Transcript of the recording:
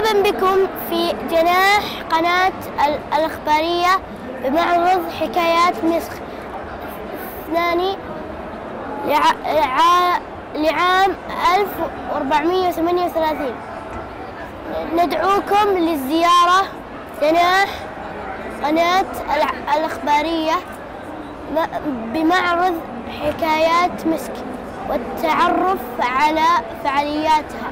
مرحبا بكم في جناح قناة الإخبارية بمعرض حكايات مسخ الثاني لعام 1438 ندعوكم للزيارة جناح قناة الإخبارية بمعرض حكايات مسك والتعرف على فعالياتها.